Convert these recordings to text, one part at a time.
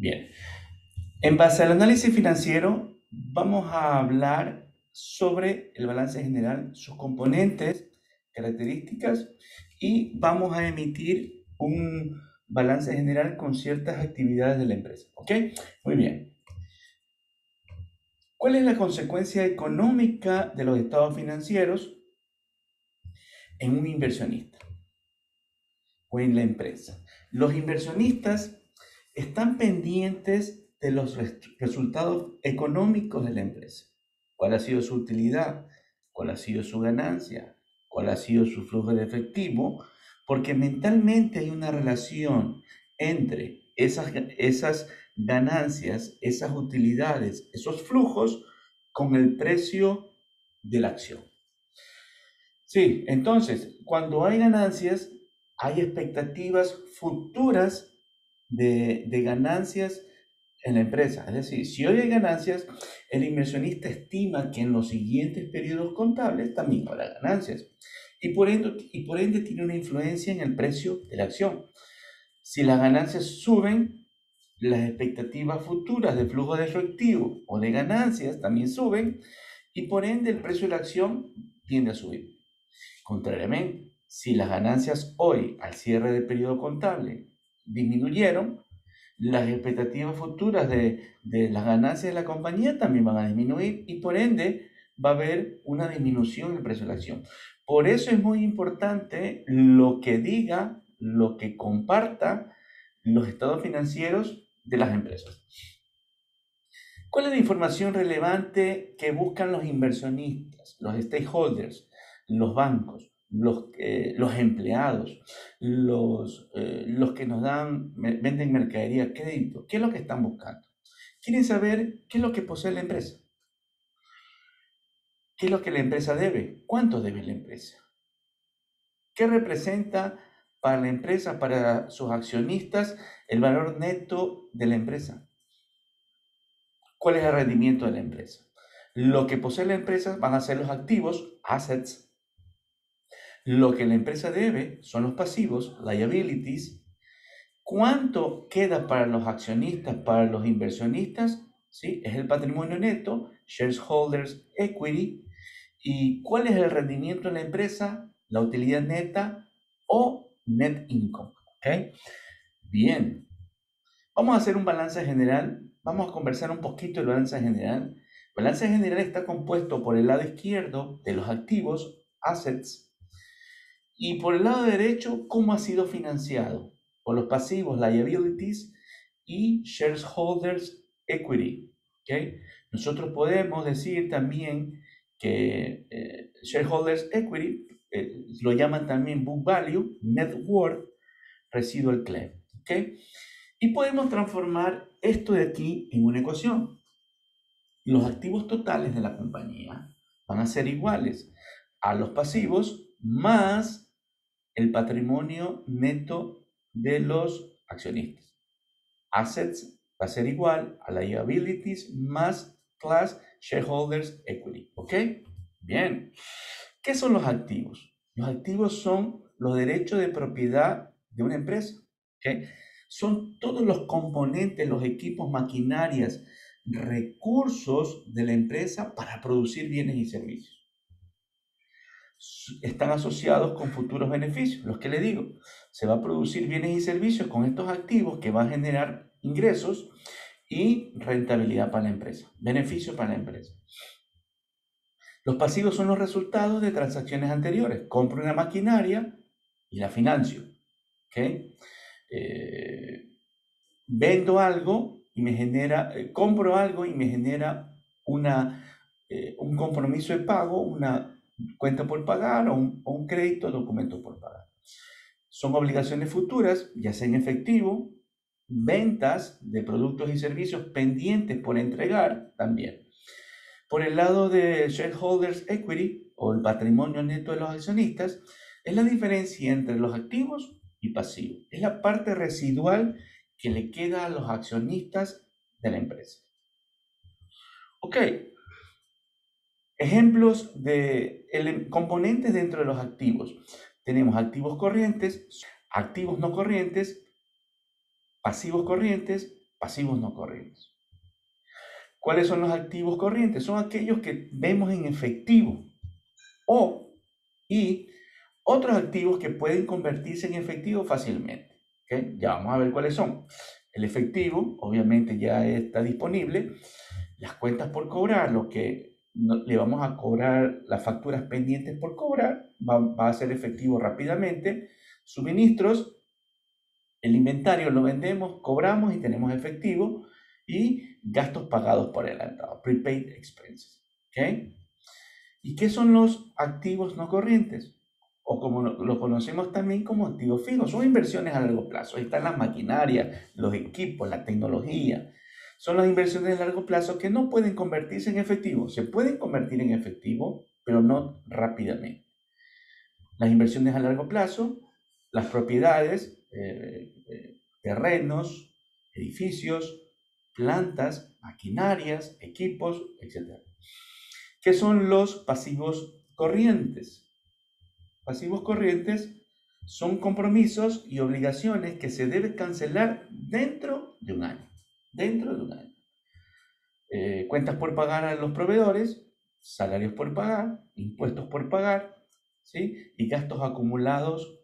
Bien. En base al análisis financiero, vamos a hablar sobre el balance general, sus componentes, características y vamos a emitir un balance general con ciertas actividades de la empresa. ¿Ok? Muy bien. ¿Cuál es la consecuencia económica de los estados financieros en un inversionista o en la empresa? Los inversionistas están pendientes de los resultados económicos de la empresa. ¿Cuál ha sido su utilidad? ¿Cuál ha sido su ganancia? ¿Cuál ha sido su flujo de efectivo? Porque mentalmente hay una relación entre esas, esas ganancias, esas utilidades, esos flujos con el precio de la acción. Sí, entonces, cuando hay ganancias, hay expectativas futuras de, ganancias en la empresa. Es decir, si hoy hay ganancias, el inversionista estima que en los siguientes periodos contables también habrá ganancias. Y por, ende, y por ende tiene una influencia en el precio de la acción. Si las ganancias suben, las expectativas futuras de flujo de efectivo o de ganancias también suben y por ende el precio de la acción tiende a subir. Contrariamente, si las ganancias hoy al cierre del periodo contable disminuyeron, las expectativas futuras de, de, las ganancias de la compañía también van a disminuir y por ende va a haber una disminución en el precio de la acción. Por eso es muy importante lo que diga, lo que comparta los estados financieros de las empresas. ¿Cuál es la información relevante que buscan los inversionistas, los stakeholders, los bancos? Los, los empleados, los, eh, los que nos dan, venden mercadería, crédito, ¿qué es lo que están buscando? Quieren saber qué es lo que posee la empresa. ¿Qué es lo que la empresa debe? ¿Cuánto debe la empresa? ¿Qué representa para la empresa, para sus accionistas, el valor neto de la empresa? ¿Cuál es el rendimiento de la empresa? Lo que posee la empresa van a ser los activos, assets, lo que la empresa debe son los pasivos, liabilities. ¿Cuánto queda para los accionistas, para los inversionistas? ¿Sí? Es el patrimonio neto, shareholders equity. ¿Y cuál es el rendimiento de la empresa? La utilidad neta o net income. ¿okay? Bien. Vamos a hacer un balance general. Vamos a conversar un poquito del balance general. El balance general está compuesto por el lado izquierdo de los activos, assets, y por el lado derecho, ¿cómo ha sido financiado? Por los pasivos, liabilities y shareholders equity. ¿okay? Nosotros podemos decir también que eh, shareholders equity eh, lo llaman también book value, net worth, residual claim. ¿okay? Y podemos transformar esto de aquí en una ecuación. Los activos totales de la compañía van a ser iguales a los pasivos más el patrimonio neto de los accionistas. Assets va a ser igual a liabilities más class shareholders equity. ¿Ok? Bien. ¿Qué son los activos? Los activos son los derechos de propiedad de una empresa. ¿Ok? Son todos los componentes, los equipos, maquinarias, recursos de la empresa para producir bienes y servicios están asociados con futuros beneficios. Los que le digo, se va a producir bienes y servicios con estos activos que van a generar ingresos y rentabilidad para la empresa, beneficio para la empresa. Los pasivos son los resultados de transacciones anteriores. Compro una maquinaria y la financio. ¿okay? Eh, vendo algo y me genera, eh, compro algo y me genera una, eh, un compromiso de pago, una cuenta por pagar o un, crédito, documento por pagar. Son obligaciones futuras, ya sea en efectivo, ventas de productos y servicios pendientes por entregar también. Por el lado de shareholders equity o el patrimonio neto de los accionistas, es la diferencia entre los activos y pasivos. Es la parte residual que le queda a los accionistas de la empresa. Ok, Ejemplos de componentes dentro de los activos. Tenemos activos corrientes, activos no corrientes, pasivos corrientes pasivos no corrientes. ¿Cuáles son los activos corrientes? Son aquellos que vemos en efectivo o y otros activos que pueden convertirse en efectivo fácilmente. Ya vamos a ver cuáles son. El efectivo, obviamente, ya está disponible. Las cuentas por cobrar, lo que le vamos a cobrar las facturas pendientes por cobrar, va, va a ser efectivo rápidamente. Suministros, el inventario lo vendemos, cobramos y tenemos efectivo. Y gastos pagados por adelantado, prepaid expenses. ¿okay? ¿Y qué son los activos no corrientes? O como lo conocemos también como activos fijos. Son inversiones a largo plazo. Ahí están las maquinarias, los equipos, la tecnología. Son las inversiones a largo plazo que no pueden convertirse en efectivo. Se pueden convertir en efectivo, pero no rápidamente. Las inversiones a largo plazo, las propiedades, eh, eh, terrenos, edificios, plantas, maquinarias, equipos, etc. ¿Qué son los pasivos corrientes? Pasivos corrientes son compromisos y obligaciones que se deben cancelar dentro de un año. Dentro de un año. Eh, cuentas por pagar a los proveedores, salarios por pagar, impuestos por pagar, ¿sí? Y gastos acumulados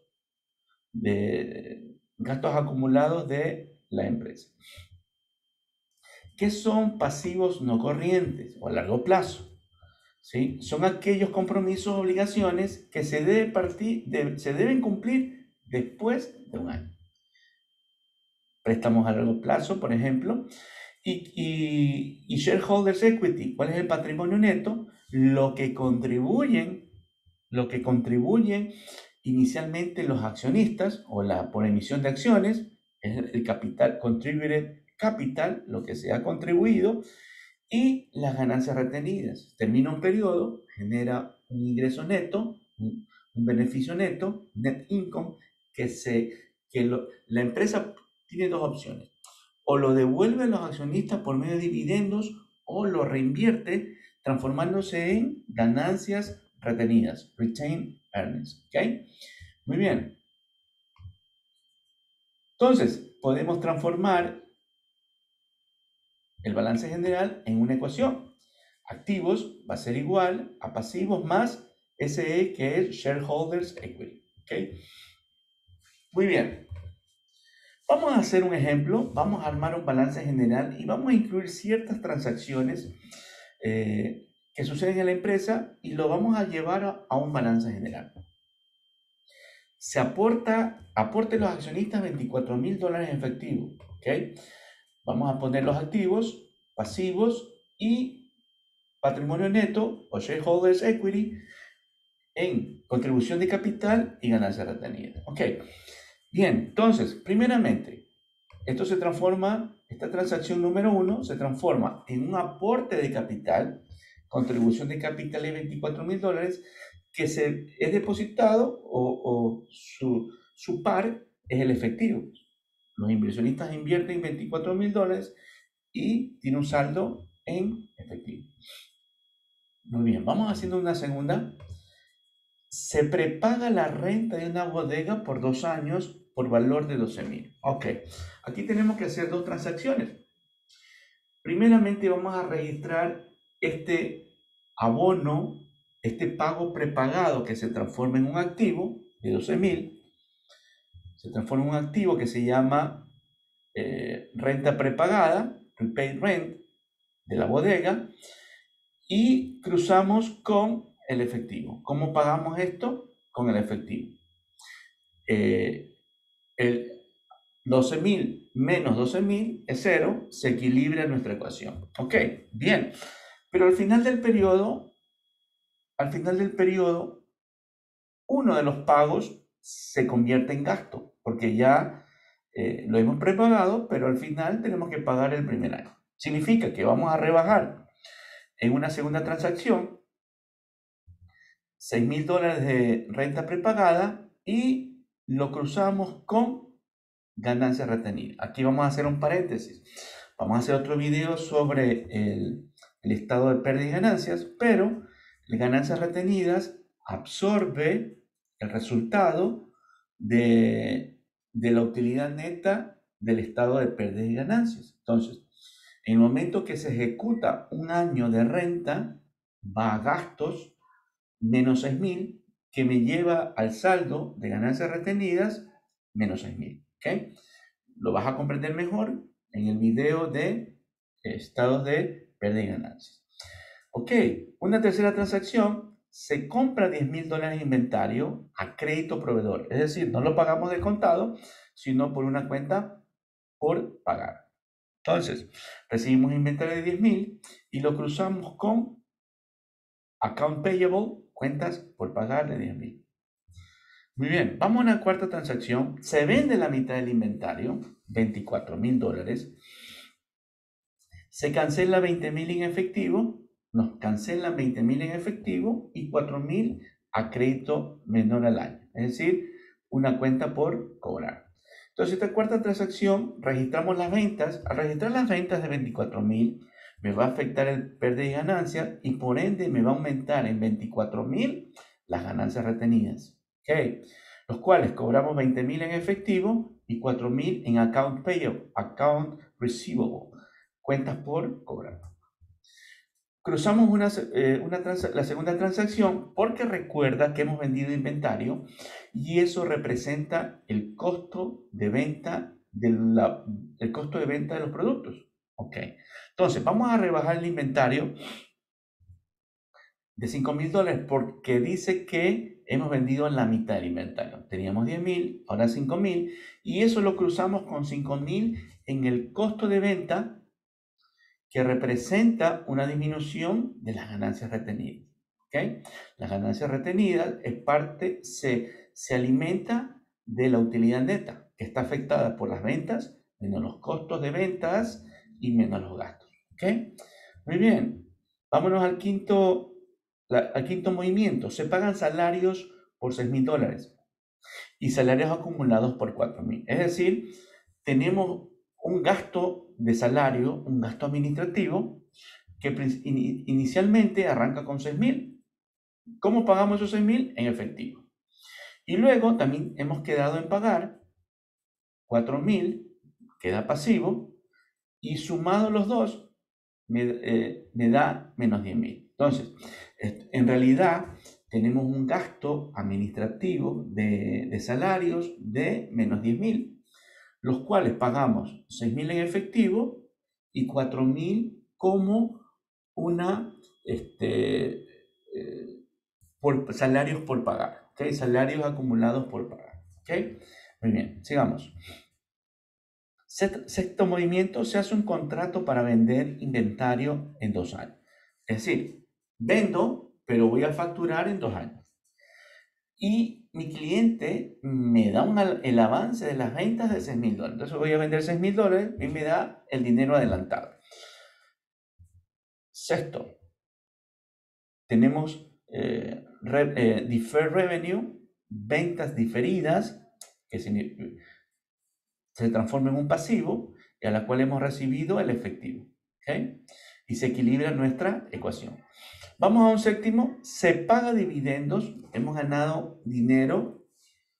de gastos acumulados de la empresa. ¿Qué son pasivos no corrientes o a largo plazo? ¿Sí? Son aquellos compromisos o obligaciones que se, deben cumplir después de un año. Préstamos a largo plazo, por ejemplo, y, y, shareholders equity, ¿cuál es el patrimonio neto? Lo que contribuyen, lo que contribuyen inicialmente los accionistas o la por emisión de acciones, es el capital contributed capital, lo que se ha contribuido, y las ganancias retenidas. Termina un periodo, genera un ingreso neto, un, beneficio neto, net income, que, se, que la empresa tiene dos opciones. O lo devuelve a los accionistas por medio de dividendos o lo reinvierte transformándose en ganancias retenidas, retained earnings. ¿Ok? Muy bien. Entonces, podemos transformar el balance general en una ecuación. Activos va a ser igual a pasivos más SE que es Shareholders Equity. ¿okay? Muy bien. Vamos a hacer un ejemplo, vamos a armar un balance general y vamos a incluir ciertas transacciones eh, que suceden en la empresa y lo vamos a llevar a, un balance general. Se aporta, aporte los accionistas 24 mil dólares en efectivo. ¿okay? Vamos a poner los activos, pasivos y patrimonio neto o shareholders equity en contribución de capital y ganancia retenida. Ok, bien, entonces, primeramente, esto se transforma, esta transacción número uno se transforma en un aporte de capital, contribución de capital de 24 mil dólares, que se, es depositado o, o su, su par es el efectivo. Los inversionistas invierten 24 mil dólares y tiene un saldo en efectivo. Muy bien, vamos haciendo una segunda. Se prepaga la renta de una bodega por dos años por valor de 12 mil. Ok, aquí tenemos que hacer dos transacciones. Primeramente vamos a registrar este abono, este pago prepagado que se transforma en un activo de 12 mil se transforma en un activo que se llama eh, renta prepagada, prepaid rent, de la bodega, y cruzamos con el efectivo. ¿Cómo pagamos esto? Con el efectivo. Eh, el 12.000 menos 12.000 es cero, se equilibra nuestra ecuación. Ok, bien. Pero al final del periodo, al final del periodo, uno de los pagos se convierte en gasto, porque ya eh, lo hemos prepagado, pero al final tenemos que pagar el primer año. Significa que vamos a rebajar en una segunda transacción 6 mil dólares de renta prepagada y lo cruzamos con ganancia retenida. Aquí vamos a hacer un paréntesis. Vamos a hacer otro video sobre el, estado de pérdida y ganancias, pero las ganancias retenidas absorbe el resultado de, la utilidad neta del estado de pérdida y ganancias. Entonces, en el momento que se ejecuta un año de renta, va a gastos menos 6.000, que me lleva al saldo de ganancias retenidas menos 6.000. ¿okay? Lo vas a comprender mejor en el video de estados de pérdida y ganancias. Ok, una tercera transacción, se compra 10 mil dólares de inventario a crédito proveedor. Es decir, no lo pagamos de contado, sino por una cuenta por pagar. Entonces, recibimos inventario de 10 mil y lo cruzamos con account payable, cuentas por pagar de 10 mil. Muy bien, vamos a una cuarta transacción. Se vende la mitad del inventario, 24 mil dólares. Se cancela 20 mil en efectivo, nos cancelan 20 mil en efectivo y 4 mil a crédito menor al año. Es decir, una cuenta por cobrar. Entonces, esta cuarta transacción, registramos las ventas. Al registrar las ventas de 24 mil, me va a afectar el pérdida y ganancia y por ende me va a aumentar en 24 mil las ganancias retenidas. ¿okay? Los cuales cobramos 20 mil en efectivo y 4 mil en account payable, account receivable, cuentas por cobrar. Cruzamos una, eh, la segunda transacción porque recuerda que hemos vendido inventario y eso representa el costo de venta de el costo de venta de los productos. Ok. Entonces, vamos a rebajar el inventario de 5 mil dólares porque dice que hemos vendido la mitad del inventario. Teníamos 10 mil, ahora 5 mil, y eso lo cruzamos con 5 mil en el costo de venta que representa una disminución de las ganancias retenidas. ¿okay? Las ganancias retenidas es parte, se, se alimenta de la utilidad neta, que está afectada por las ventas, menos los costos de ventas y menos los gastos. ¿Okay? Muy bien, vámonos al quinto, al quinto movimiento. Se pagan salarios por 6 mil dólares y salarios acumulados por 4 mil. Es decir, tenemos un gasto de salario, un gasto administrativo, que inicialmente arranca con 6 mil. ¿Cómo pagamos esos 6 mil? En efectivo. Y luego también hemos quedado en pagar 4 mil, queda pasivo, y sumado los dos me, eh, da menos 10 mil. Entonces, en realidad tenemos un gasto administrativo de, salarios de menos 10 mil los cuales pagamos 6.000 en efectivo y 4.000 como una, este, eh, por salarios por pagar, ¿okay? salarios acumulados por pagar. ¿okay? Muy bien, sigamos. Sexto movimiento, se hace un contrato para vender inventario en dos años. Es decir, vendo, pero voy a facturar en dos años. Y mi cliente me da el avance de las ventas de 6 mil dólares. Entonces voy a vender 6 mil dólares y me da el dinero adelantado. Sexto, tenemos eh, eh, deferred revenue, ventas diferidas, que se, se transforma en un pasivo y a la cual hemos recibido el efectivo. Y se equilibra nuestra ecuación. Vamos a un séptimo, se paga dividendos, hemos ganado dinero,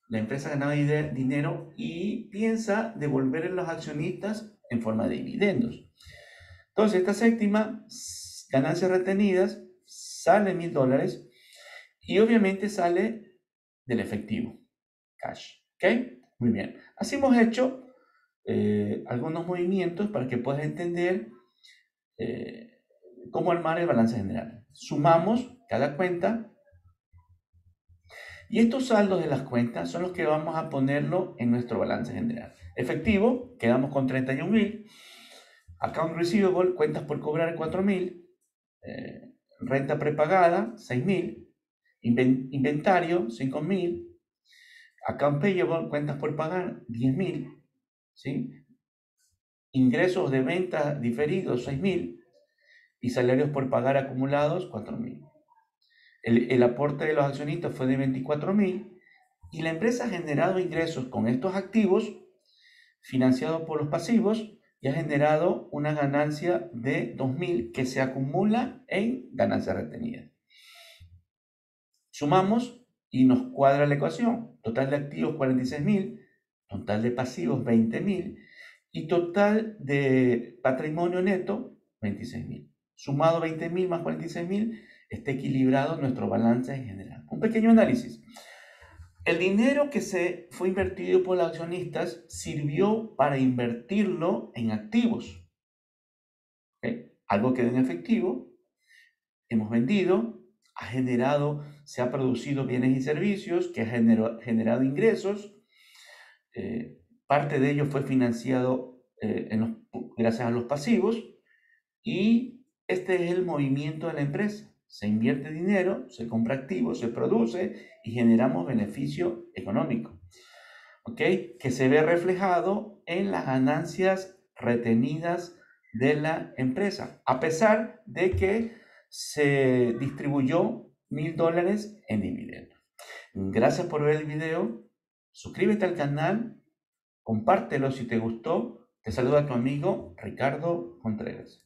la empresa ha ganado dinero y piensa devolver a los accionistas en forma de dividendos. Entonces, esta séptima, ganancias retenidas, sale mil dólares y obviamente sale del efectivo, cash. ¿Ok? Muy bien. Así hemos hecho eh, algunos movimientos para que puedas entender eh, cómo armar el balance general sumamos cada cuenta y estos saldos de las cuentas son los que vamos a ponerlo en nuestro balance general. Efectivo, quedamos con 31 mil. Account receivable, cuentas por cobrar 4 mil. Eh, renta prepagada, 6 mil. inventario, 5 mil. Account payable, cuentas por pagar, 10 mil. ¿Sí? Ingresos de ventas diferidos, 6 mil y salarios por pagar acumulados 4.000. El, el aporte de los accionistas fue de 24.000 y la empresa ha generado ingresos con estos activos financiados por los pasivos y ha generado una ganancia de 2.000 que se acumula en ganancias retenidas. Sumamos y nos cuadra la ecuación. Total de activos 46.000, total de pasivos 20.000 Y total de patrimonio neto, 26 mil. Sumado 20 mil más 46 mil, está equilibrado nuestro balance en general. Un pequeño análisis. El dinero que se fue invertido por los accionistas sirvió para invertirlo en activos. Algo quedó en efectivo, hemos vendido, ha generado, se ha producido bienes y servicios, que ha generado, ingresos. Eh, parte de ello fue financiado eh, gracias a los pasivos y este es el movimiento de la empresa. Se invierte dinero, se compra activos, se produce y generamos beneficio económico. ¿Ok? Que se ve reflejado en las ganancias retenidas de la empresa, a pesar de que se distribuyó mil dólares en dividendos. Gracias por ver el video. Suscríbete al canal, compártelo si te gustó. Te saluda tu amigo Ricardo Contreras.